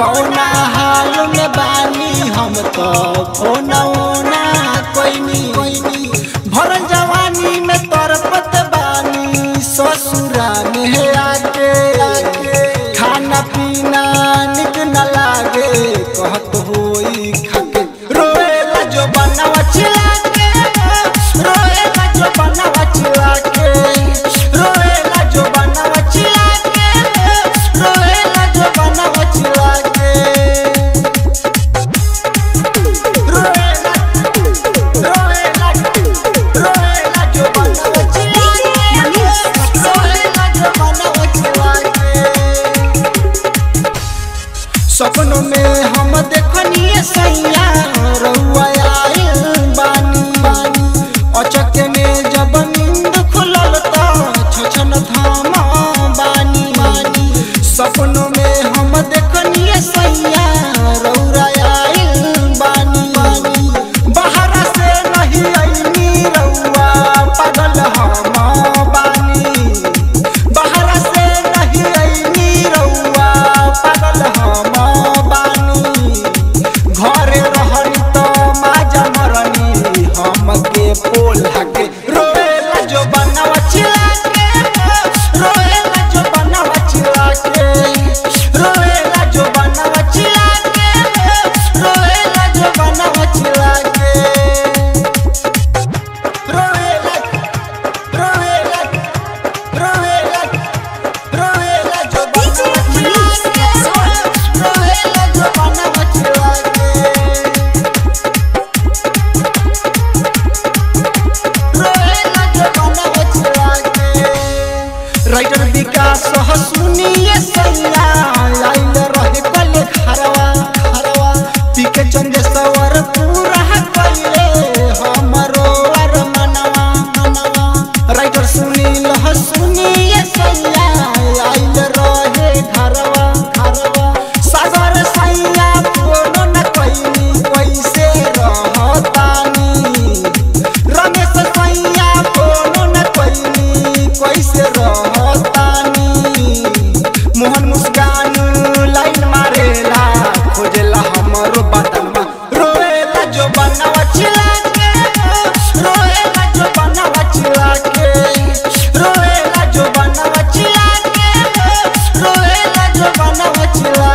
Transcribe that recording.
कौना हाल में बानी हम तो? फोनौना कोइनी कोइनी। भरन जवानी में तरपत बानी। ससुराल है आके खाना पीना निक न लागे। कहत होई Same. राइटर विकास सुनिए सैया लाइन Chila